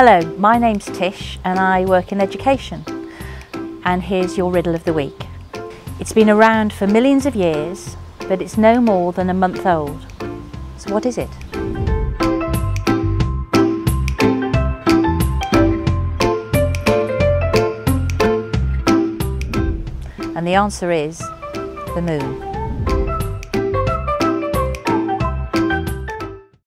Hello, my name's Tish and I work in education. And here's your riddle of the week. It's been around for millions of years, but it's no more than a month old. So what is it? And the answer is the moon.